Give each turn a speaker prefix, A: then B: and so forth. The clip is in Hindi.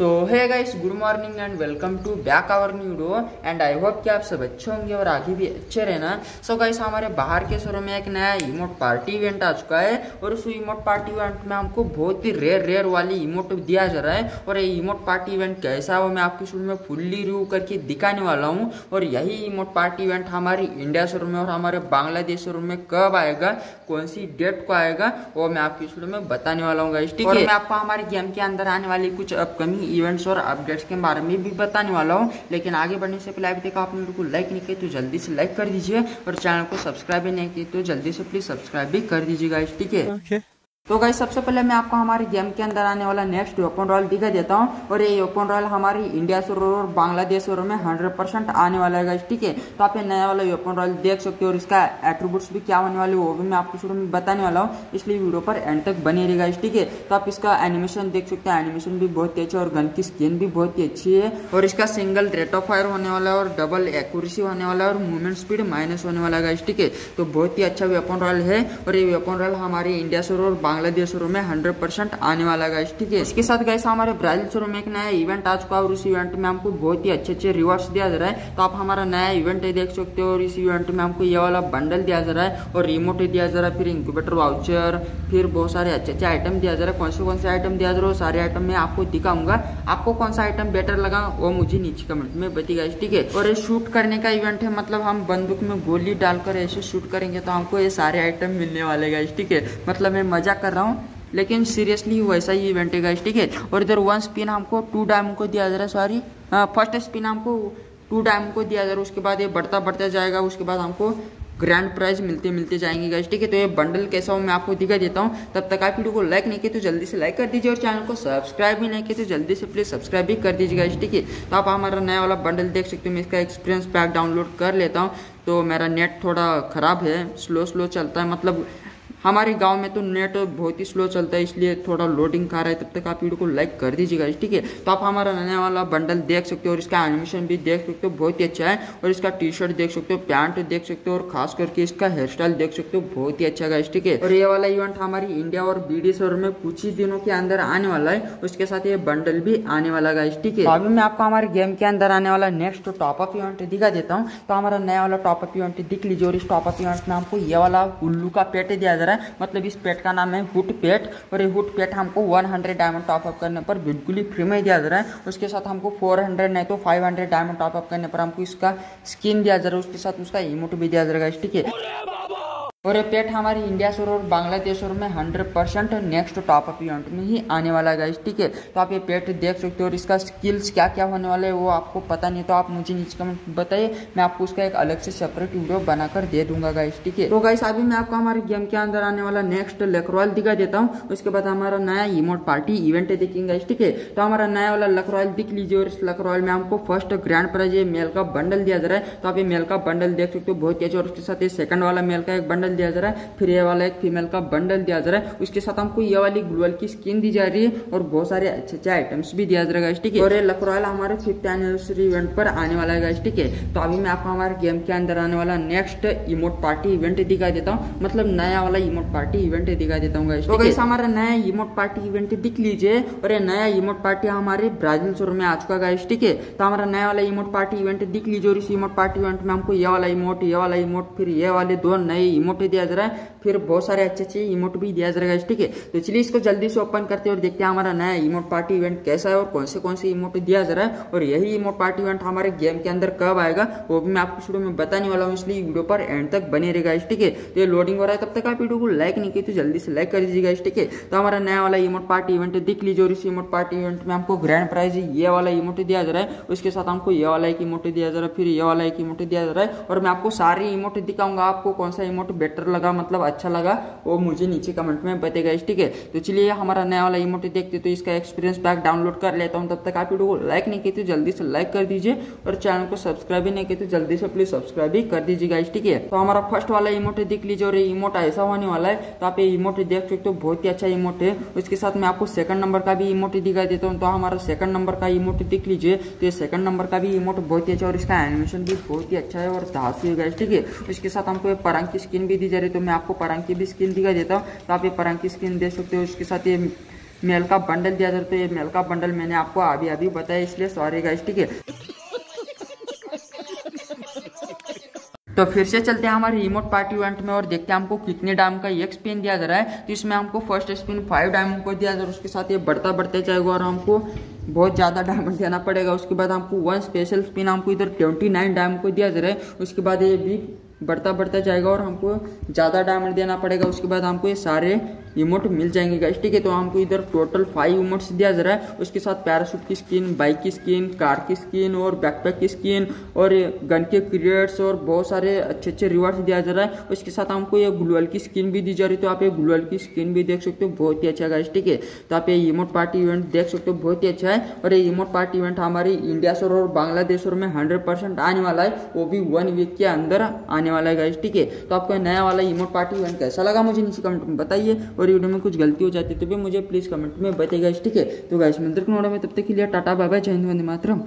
A: तो है guys good morning and welcome to back our new video and I hope कि आप सब अच्छे होंगे और आगे भी अच्छे रहना। सो so गाइस हमारे बाहर के शोरूम में एक नया इमोट पार्टी इवेंट आ चुका है और उस इमोट पार्टी इवेंट में हमको बहुत ही रेयर रेयर वाली इमोट दिया जा रहा है और ये इमोट पार्टी इवेंट कैसा है वो मैं आपके शुरू में फुल्ली रिव्यू करके दिखाने वाला हूँ और यही इमोट पार्टी इवेंट हमारे इंडिया शोरूम में और हमारे बांग्लादेश शोरूम में कब आएगा कौन सी डेट को आएगा वो मैं आपके शुरू में बताने वाला हूँ गाइस ठीक है? मैं आपको हमारे गेम के अंदर आने वाली कुछ अपकमिंग इवेंट्स और अपडेट्स के बारे में भी बताने वाला हूँ लेकिन आगे बढ़ने से पहले अभी देखा, आपने को लाइक नहीं किया तो जल्दी से लाइक कर दीजिए और चैनल को सब्सक्राइब भी नहीं किया तो जल्दी से प्लीज़ सब्सक्राइब भी कर दीजिएगा ठीक है. तो गाइस सबसे पहले मैं आपको हमारे गेम के अंदर आने वाला नेक्स्ट ओपन रॉयल दिखा देता हूँ। और ये ओपन रॉयल हमारी इंडिया सर्वर और बांग्लादेश सर्वर में 100 परसेंट आने वाला है गाइस ठीक है? तो आप ये नया वाला ओपन रॉयल देख सकते हो और इसका एट्रीब्यूट्स भी क्या होने वाले वो भी मैं आपको शुरू में बताने वाला हूँ। इसलिए वीडियो पर एंड तक बने रहेगा इस ठीक है? तो आप इसका एनिमेशन देख सकते हैं। एनिमेशन भी बहुत ही अच्छा और गन की स्किन भी बहुत ही अच्छी है। और इसका सिंगल रेट ऑफ़ फायर होने वाला है और डबल एक्यूरेसी होने वाला है और मूवमेंट स्पीड माइनस होने वाला है ठीक है? तो बहुत ही अच्छा वेपन रॉयल है। और ये वेपन रॉयल हमारे इंडिया सर्वर और बांग्लादेश सर्वर में हंड्रेड परसेंट आने वाला है ठीक है? इसके साथ गैस हमारे ब्राज़ील शोरूम में एक नया इवेंट आ चुका है और उस इवेंट में हमको बहुत ही अच्छे अच्छे रिवॉर्ड्स दिया जा रहा है। तो आप हमारा नया इवेंट देख सकते हो और इस इवेंट में हमको ये वाला बंडल दिया जा रहा है और रिमोट दिया जा रहा है, फिर इंक्यूबेटर वाउचर फिर बहुत सारे अच्छे अच्छे आइटम दिया जा रहा है। कौन से कौन से आइटम दिया जा रहा है सारे आइटम मैं आपको दिखाऊँगा। आपको कौन सा आइटम बेटर लगा, वो मुझे नीचे कमेंट में बताइएगा ठीक है? और ये शूट करने का इवेंट है मतलब हम बंदूक में गोली डालकर ऐसे शूट करेंगे तो हमको ये सारे आइटम मिलने वाले गाइस ठीक है? मतलब मैं कर रहा हूँ। लेकिन सीरियसली वैसा ही इवेंट है गाइस ठीक है? और इधर वन स्पिन हमको टू डायमंड को दिया जा रहा है सॉरी फ़र्स्ट स्पिन हमको टू डायमंड को दिया जा रहा है, उसके बाद ये बढ़ता बढ़ता जाएगा, उसके बाद हमको ग्रैंड प्राइज मिलते मिलते जाएँगे गाइस ठीक है? तो ये बंडल कैसा हो, मैं आपको दिखा देता हूँ। तब तक आप वीडियो को लाइक नहीं किए तो जल्दी से लाइक कर दीजिए और चैनल को सब्सक्राइब भी नहीं किए तो जल्दी से प्लीज़ सब्सक्राइब भी कर दीजिए गाइस ठीक है? तो आप हमारा नया वाला बंडल देख सकते हो, मैं इसका एक्सपीरियंस पैक डाउनलोड कर लेता हूँ। तो मेरा नेट थोड़ा ख़राब है स्लो स्लो चलता है मतलब हमारे गाँव में तो नेट बहुत ही स्लो चलता है, इसलिए थोड़ा लोडिंग खा रहा है, तब तक आप वीडियो को लाइक कर दीजिएगा, ठीक है? तो आप हमारा नया वाला बंडल देख सकते हो और इसका एनिमेशन भी देख सकते हो, बहुत ही अच्छा है। और इसका टी शर्ट देख सकते हो पैंट देख सकते हो और खास करके इसका हेयर स्टाइल देख सकते हो, बहुत ही अच्छा है ठीक है? और ये वाला इवेंट हमारी इंडिया और बी शहर में कुछ ही दिनों के अंदर आने वाला है, उसके साथ ये बंडल भी आने वाला है ठीक है? अभी मैं आपको हमारे गेम के अंदर आने वाला नेक्स्ट टॉपअप इवेंट दिखा देता हूँ। तो हमारा नया वाला टॉपअप इवेंट दिख लीजिए और इस टॉपअप इवेंट में आपको ये वाला उल्लू का पेट दिया जा है मतलब इस पेट का नाम है हुट पेट और ये हुट पेट हमको 100 डायमंड टॉप अप करने पर बिल्कुल ही फ्री में दिया जा रहा है। उसके साथ हमको 400 नहीं तो 500 डायमंड टॉप अप करने पर हमको इसका स्किन दिया जा रहा है। उसके साथ उसका इमोट भी दिया जा रहा है, ठीक है? और ये पेट हमारी इंडिया शोर और बांग्लादेश शोर में 100 percent next top up event में ही आने वाला है ठीक है? तो आप ये पेट देख सकते हो और इसका स्किल्स क्या क्या होने वाला है वो आपको पता नहीं तो आप मुझे नीचे कमेंट बताइए, मैं आपको उसका एक अलग से सेपरेट वीडियो बनाकर दे दूँगा गाइस ठीक है? तो गाइस अभी मैं आपको हमारे गेम के अंदर आने वाला नेक्स्ट लकरॉयल दिखा देता हूँ, उसके बाद हमारा नया इमोट पार्टी इवेंट देखेंगे ठीक है? तो हमारा नया वाला लकरॉयल दिख लीजिए और इस लकरॉयल में हमको फ़र्स्ट ग्रैंड प्राइज ये मेल का बंडल दिया जा रहा है तो आप ये मेल का बंडल देख सकते हो, बहुत अच्छा और उसके साथ ये सेकंड वाला मेल का एक बंडल दिया जा रहा है फिर ये वाला एक फीमेल का बंडल दिया जा रहा है। उसके साथ हमको ये वाली ग्लोअल की स्किन दी जा रही है और बहुत सारे अच्छे अच्छे आइटम्स भी दिया जा रहा है ठीक है? और ये लकरॉयल हमारे फिफ्थ एनिवर्सरी इवेंट पर आने वाला है ठीक है? तो अभी मैं आपको हमारे गेम के अंदर आने वाला नेक्स्ट इमोट पार्टी इवेंट दिखा देता हूँ। मतलब नया वाला इमोट पार्टी इवेंट दिखा देता हूँ तो गाइस हमारा नया इमोट पार्टी इवेंट दिख लीजिए और ये नया इमोट पार्टी हमारे ब्राज़ील शोर में आ चुका गाइस ठीक है? तो हमारा नया वाला इमोट पार्टी इवेंट दिख लीजिए और इस इमोट पार्टी इवेंट में हमको ये वाला इमोट ये वाला इमोट फिर ये वाले दो नए इमोट दिया जा रहा है। फिर बहुत सारे अच्छे अच्छे इमोट भी दिया जाएगा ठीक है? तो चलिए इसको जल्दी से ओपन करते हैं और देखते हैं हमारा नया इमोट पार्टी इवेंट कैसा है और कौन से कौन से इमोट दिया जा रहा है। और यही इमोट पार्टी इवेंट हमारे गेम के अंदर कब आएगा, वो भी मैं आपको शुरू में बताने वाला हूँ, इसलिए वीडियो पर एंड तक बने रहेगा ठीक है? तो ये लोडिंग हो रहा है, तब तक आप वीडियो को लाइक नहीं की तो जल्दी से लाइक कर दीजिएगा ठीक है? तो हमारा नया वाला इमोट पार्टी इवेंट दिख लीजिए और इस इमोट पार्टी इवेंट में हमको ग्रैंड प्राइज ये वाला इमोट दिया जा रहा है, उसके साथ हमको ये वाला एक इमोट दिया जा रहा है, फिर ये वाला एक इमोट दिया जा रहा है। और मैं आपको सारे इमोट दिखाऊँगा, आपको कौन सा इमोट बेटर लगा मतलब अच्छा लगा, वो मुझे नीचे कमेंट में बताएगा ठीक है? तो चलिए हमारा नया वाला इमोट देखते तो इसका एक्सपीरियंस पैक डाउनलोड कर लेता हूँ, तब तक आप वीडियो को लाइक नहीं की तो जल्दी से लाइक कर दीजिए और चैनल को सब्सक्राइब भी नहीं की तो जल्दी से प्लीज़ सब्सक्राइब भी कर दीजिएगा ठीक है? तो हमारा फ़र्स्ट वाला इमोट देख लीजिए और इमोट ऐसा होने वाला है तो आप ये इमोट देख सकते हो, बहुत ही अच्छा इमोट है। उसके साथ मैं आपको सेकंड नंबर का भी इमोट दिखाई देता हूँ तो हमारा सेकंड नंबर का इमोट देख लीजिए तो ये सेकंड नंबर का भी इमोट बहुत ही अच्छा और इसका एनिमेशन भी बहुत ही अच्छा है और धासु है ठीक है? उसके साथ हमको परंग की स्किन भी दी जा रही है तो मैं आपको परंग की भी स्किन दिखा देता हूँ। तो आप ये परंग की स्किन देख सकते हो, उसके साथ ये मेल का बंडल दिया जाता है। तो ये मेल का बंडल मैंने आपको अभी अभी बताया, इसलिए सॉरी गाइस ठीक है? तो फिर से चलते हैं हमारे रिमोट पार्टी इवेंट में और देखते हैं हमको कितने डायमंड का एक स्पिन दिया जा रहा है। तो इसमें हमको फ़र्स्ट स्पिन फाइव डायमंड को दिया जा रहा है, उसके साथ ये बढ़ता बढ़ते जाएगा और हमको बहुत ज़्यादा डायमंड देना पड़ेगा। उसके बाद हमको वन स्पेशल स्पिन हमको इधर ट्वेंटी नाइन डायमंड को दिया जा रहा है। उसके बाद ये भी बढ़ता बढ़ता जाएगा और हमको ज़्यादा डायमंड देना पड़ेगा। उसके बाद हमको ये सारे इमोट मिल जाएँगे गाइस ठीक है तो हमको इधर टोटल फाइव इमोट्स दिया जा रहा है उसके साथ पैरासूट की स्किन बाइक की स्किन कार की स्किन और बैकपैक की स्किन और गन के क्रिएट्स और बहुत सारे अच्छे अच्छे रिवार्ड्स दिया जा रहा है उसके साथ हमको ये ग्लूअल की स्किन भी दी जा रही है। तो आप ये ग्लूअल की स्किन भी देख सकते हो, बहुत ही अच्छा गाइस ठीक है तो आप ये इमोट पार्टी इवेंट देख सकते हो, बहुत ही अच्छा है। और ये इमोट पार्टी इवेंट हमारी इंडिया और बांग्लादेश में हंड्रेड आने वाला है। वो भी वन वीक के अंदर आने वाला है गाइज़ ठीक है? तो आपको नया वाला इमोट पार्टी इवेंट कैसा लगा मुझे नीचे कमेंट में बताइए और वीडियो में कुछ गलती हो जाती है तो भी मुझे प्लीज़ कमेंट में बताइएगा ठीक है? तो गाइज़ के में तब तक के लिए टाटा बाबा जय हिंद, वंदे मातरम।